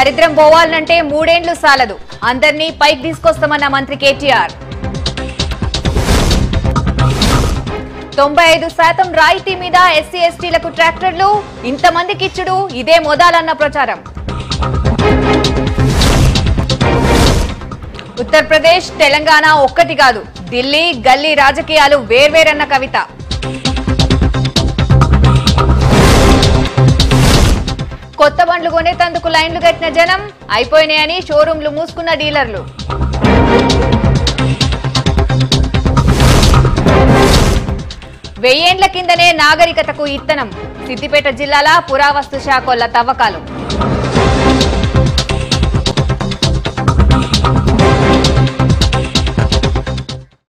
దరిద్రం పోవాలంటే మూడేండ్లు సాలదు. అందరినీ పైకి తీసుకొస్తామన్న మంత్రి కేటీఆర్. తొంభై ఐదు శాతం రాయితీ మీద ఎస్సీ ఎస్టీలకు ట్రాక్టర్లు ఇంతమందికి ఇచ్చుడు ఇదే మొదలన్న ప్రచారం. ఉత్తరప్రదేశ్ తెలంగాణ ఒక్కటి కాదు ఢిల్లీ గల్లీ రాజకీయాలు వేర్వేరన్న కవిత. కొత్త బండ్లు కొనేటందుకు లైన్లు కట్టిన జనం అయిపోయినాయని షోరూంలు మూసుకున్న డీలర్లు. వెయ్యేండ్ల కిందనే నాగరికతకు ఇత్తనం. సిద్దిపేట జిల్లాల పురావస్తు శాఖల తవ్వకాలు.